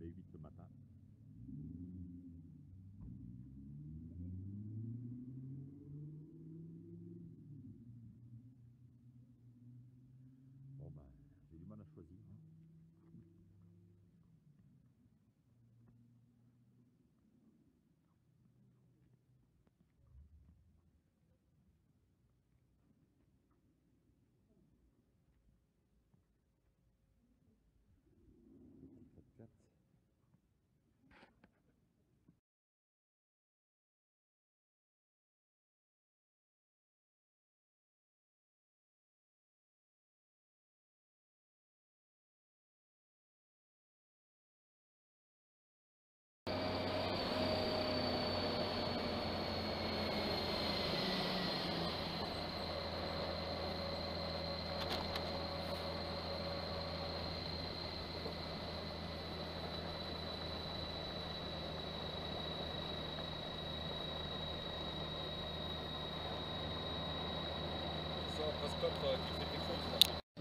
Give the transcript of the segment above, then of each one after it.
levé 8 ce matin. Bon ben, j'ai du mal à choisir. hein.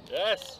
Yes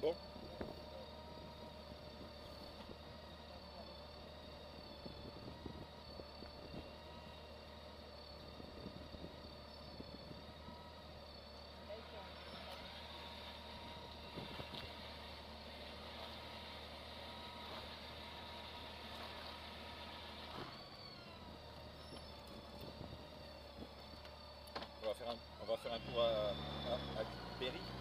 Bon On va faire un, on va faire un tour à, à, à Berry.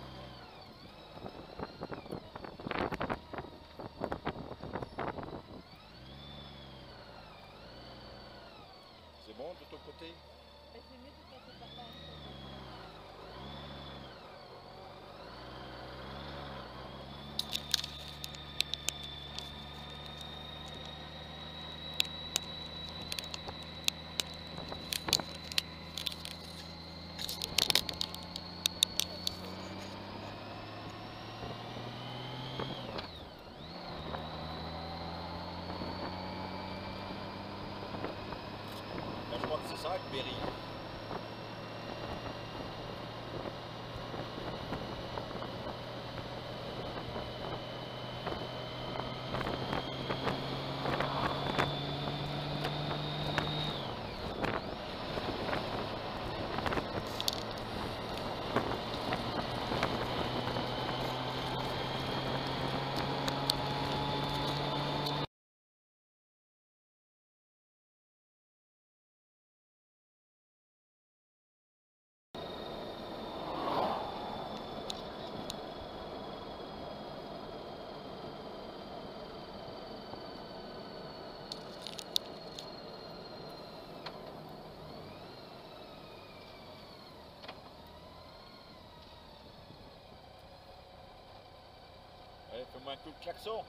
convaincu le klaxon.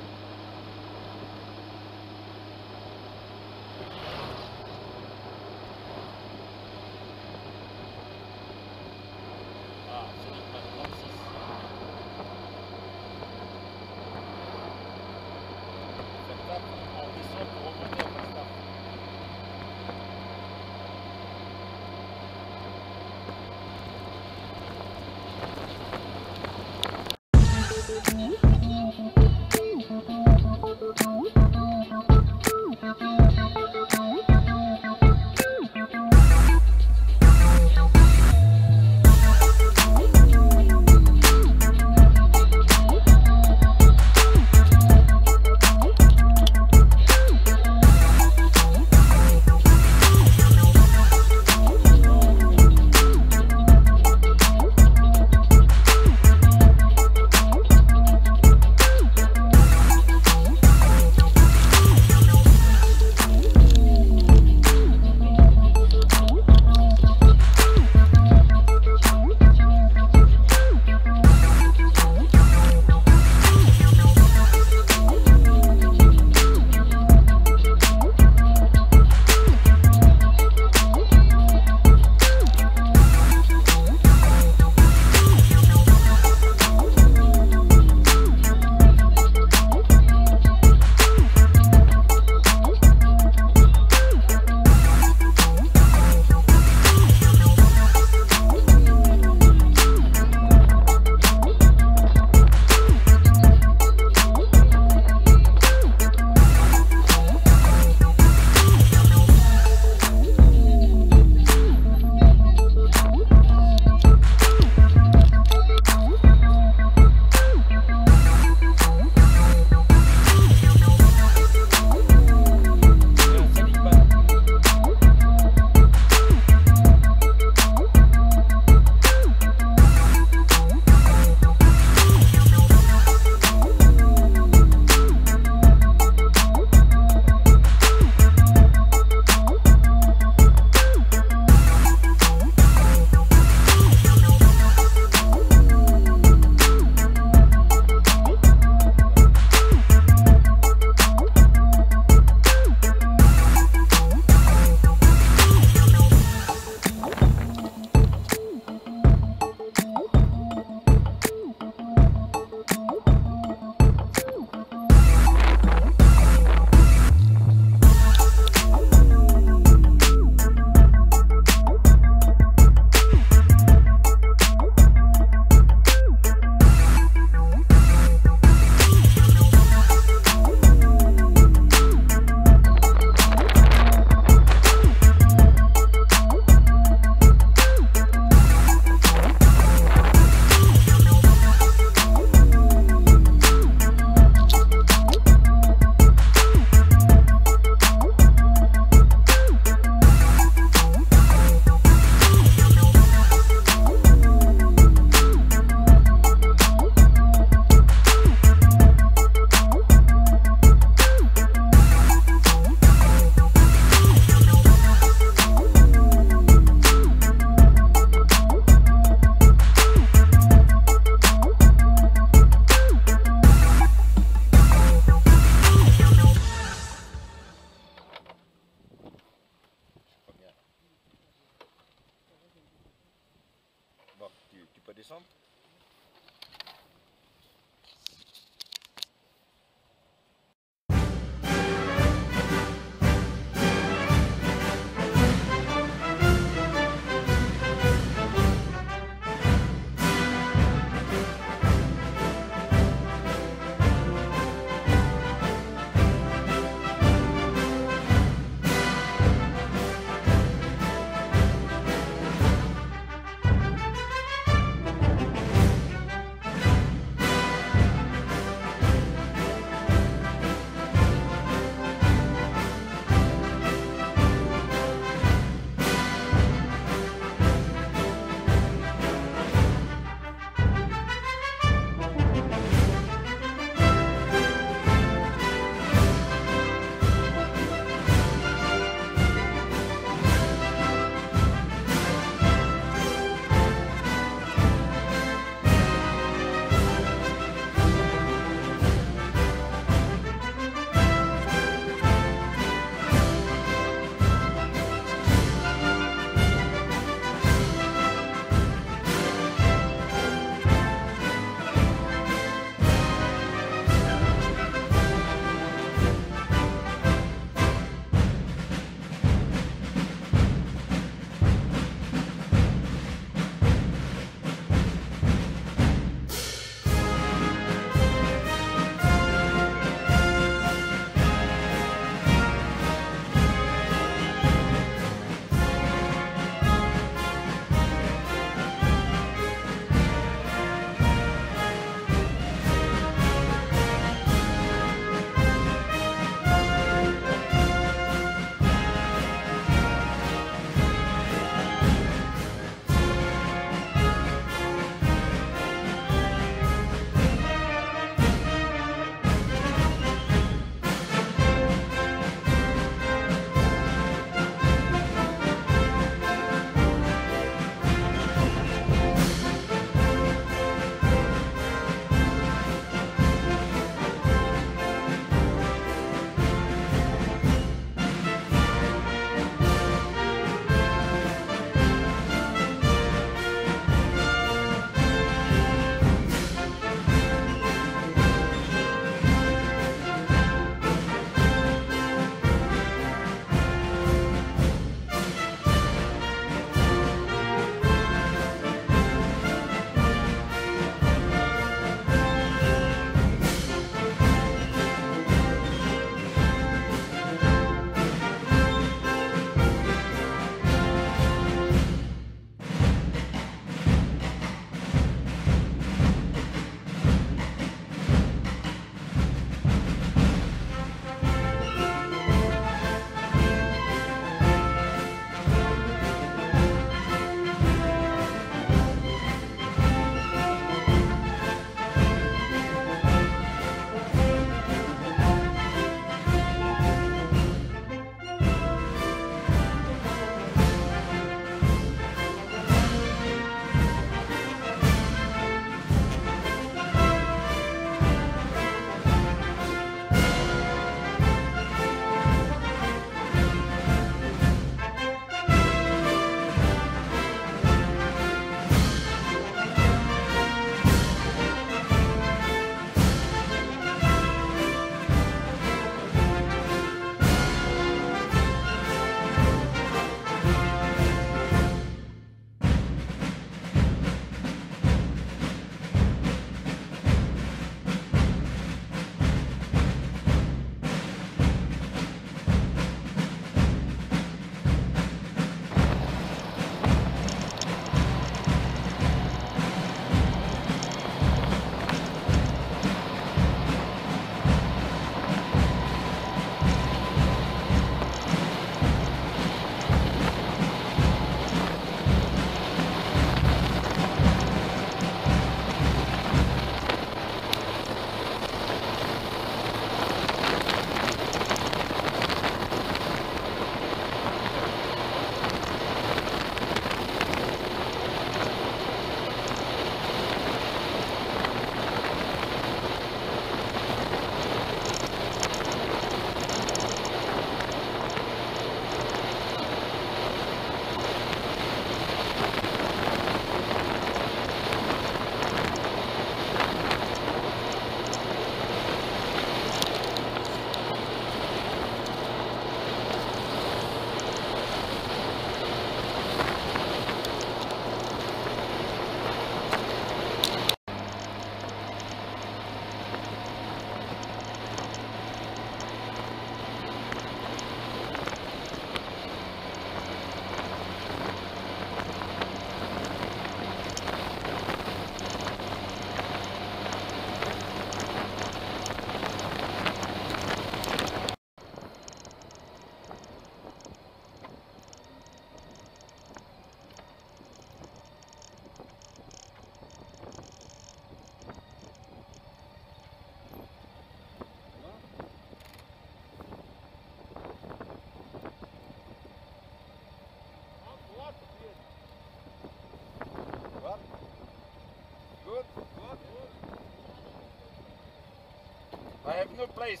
Place.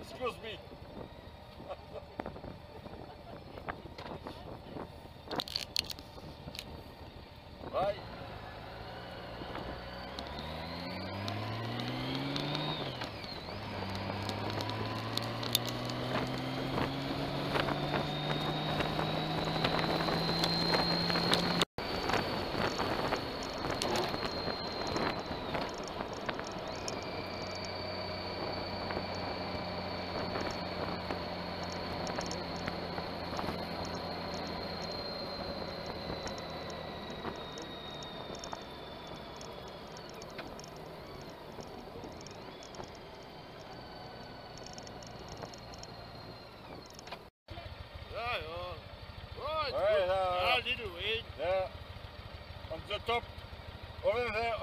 Excuse me. Goed. là, Ja, là. die doen we. There. On the top. Over there.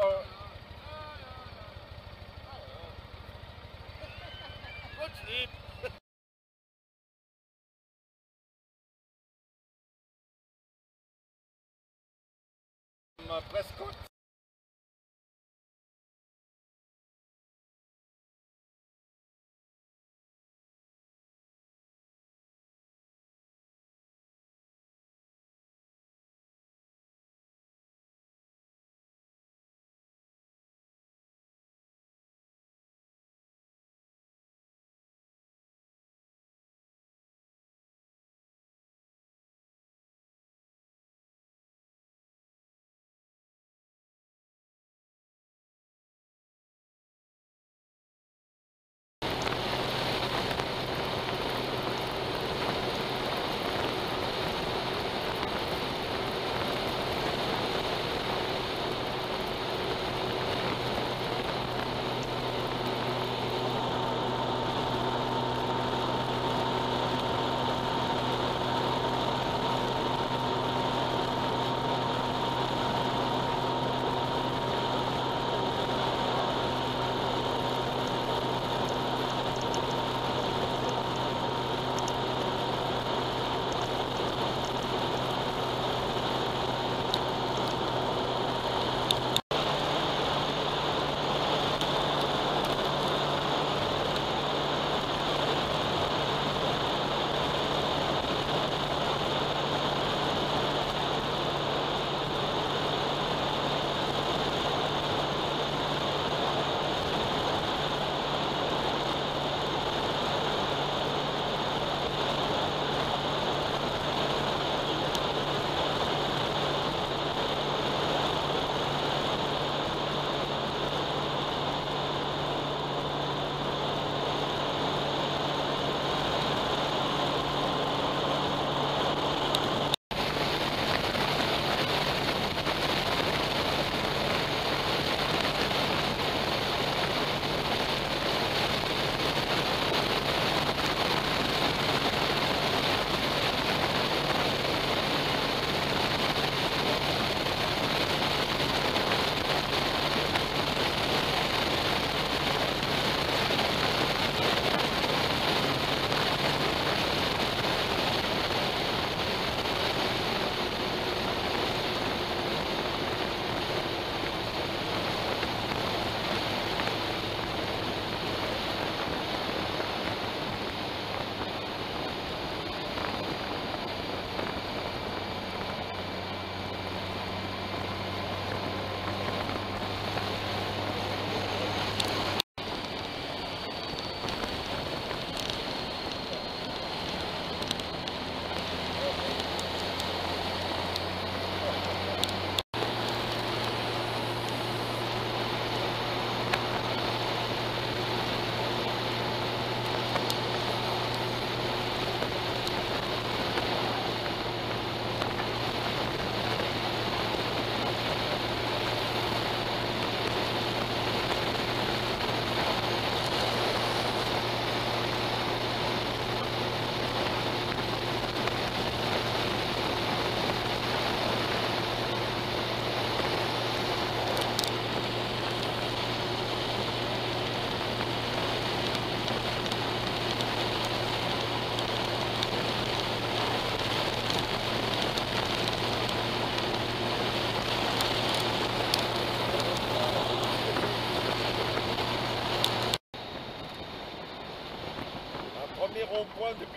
whole bunch of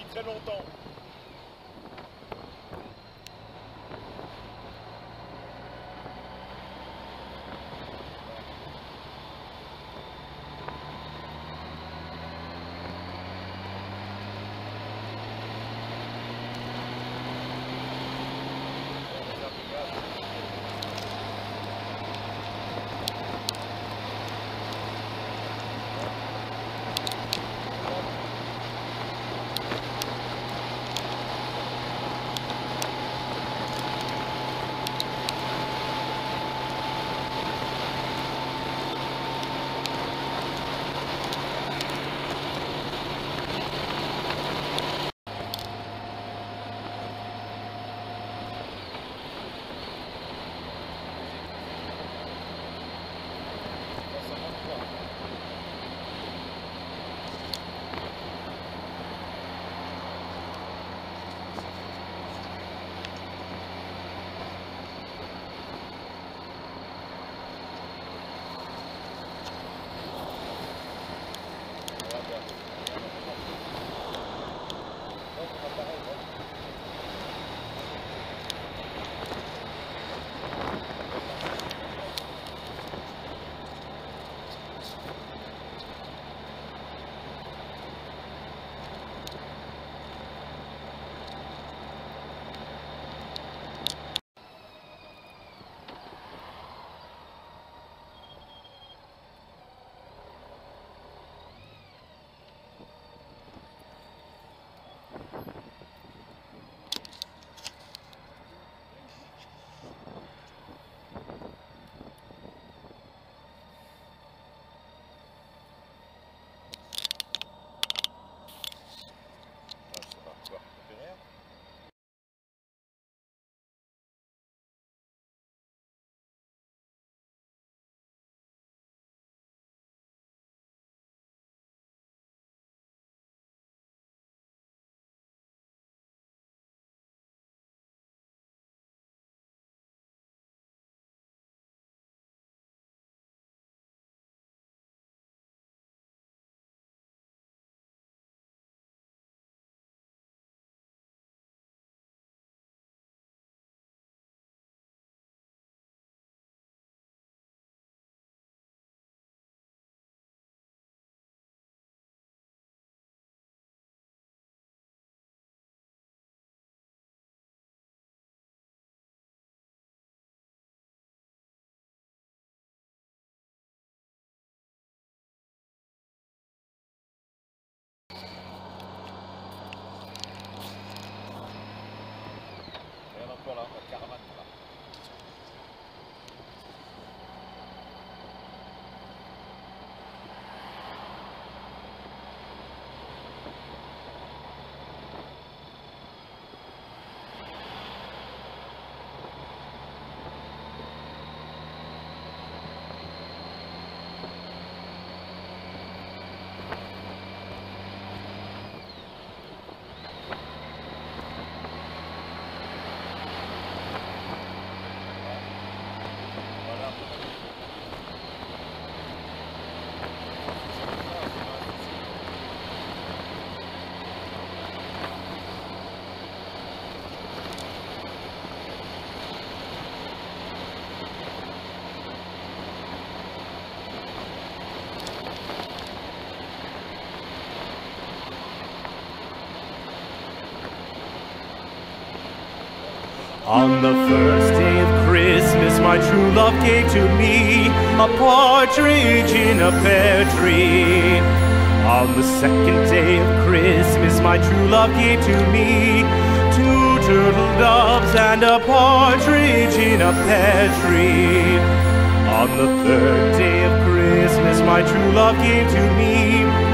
Dakar, On the first day of Christmas, my true love gave to me a partridge in a pear tree. On the second day of Christmas, my true love gave to me two turtle doves and a partridge in a pear tree. On the third day of Christmas, my true love gave to me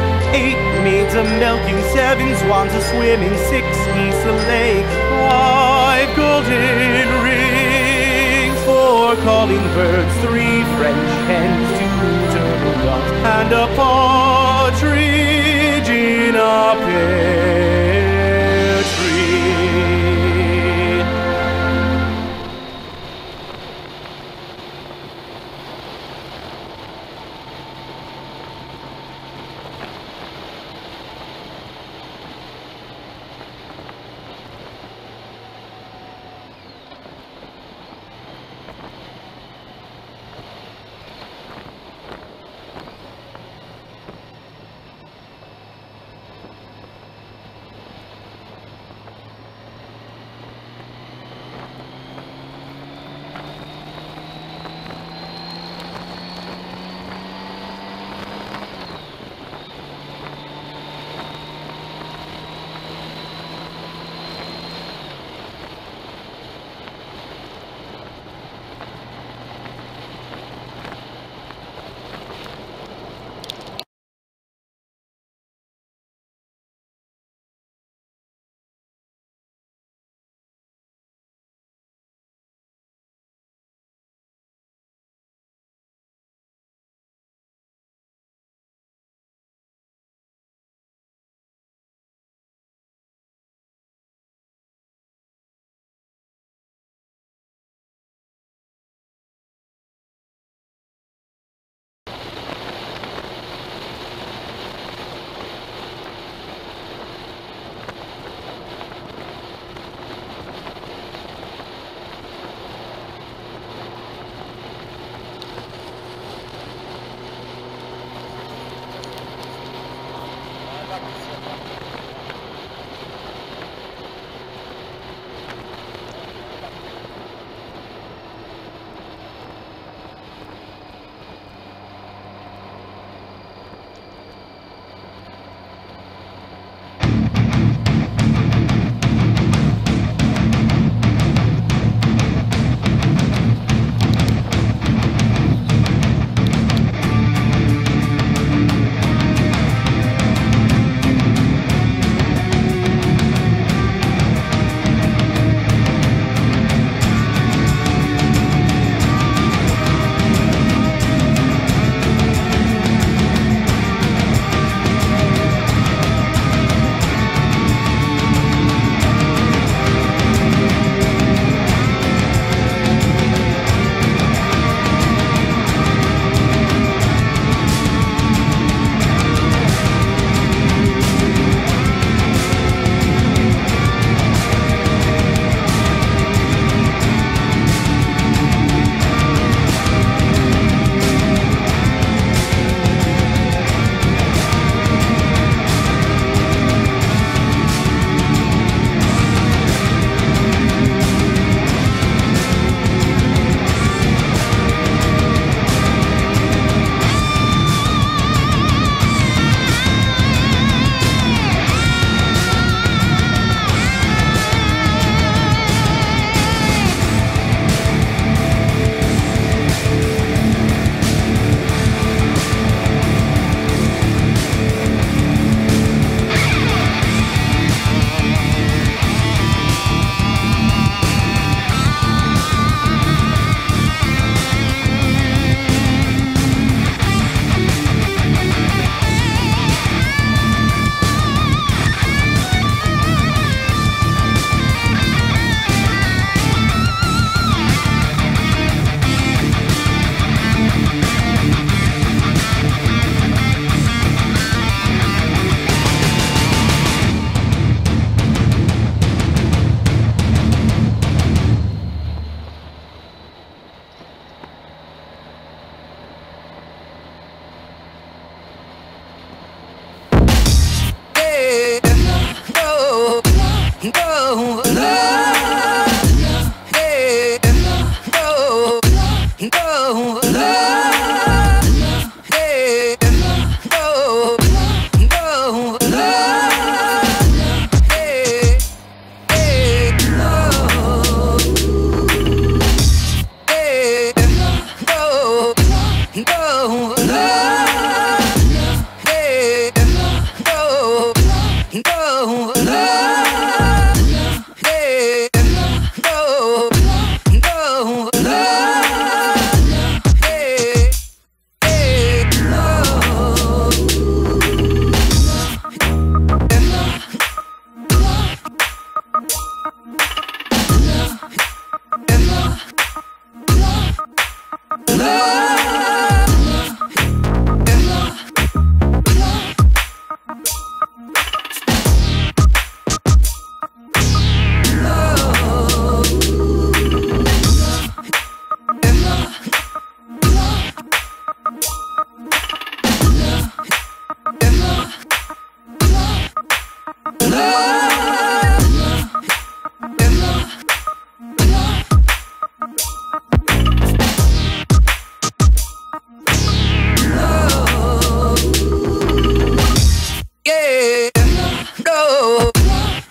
eight maids a milking, seven swans a swimming, six geese a laying, five golden rings, four calling birds, three French hens, two turtle doves, and a partridge in a pear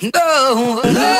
no, love,